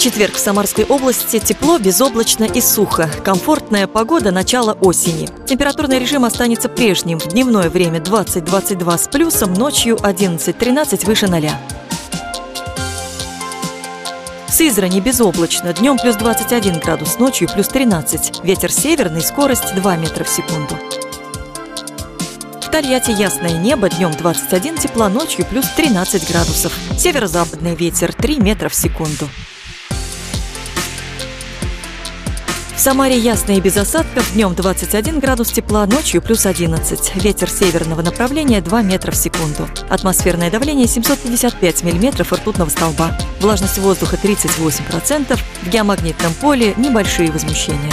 четверг в Самарской области тепло, безоблачно и сухо. Комфортная погода начала осени. Температурный режим останется прежним. В дневное время 20-22 с плюсом, ночью 11-13 выше 0. В Сызрани безоблачно. Днем плюс 21 градус, ночью плюс 13. Ветер северный, скорость 2 метра в секунду. В Тольятти ясное небо, днем 21 тепла, ночью плюс 13 градусов. Северо-западный ветер 3 метра в секунду. В Самаре ясно и без осадков, днем 21 градус тепла, ночью плюс 11. Ветер северного направления 2 метра в секунду. Атмосферное давление 755 миллиметров ртутного столба. Влажность воздуха 38%. В геомагнитном поле небольшие возмущения.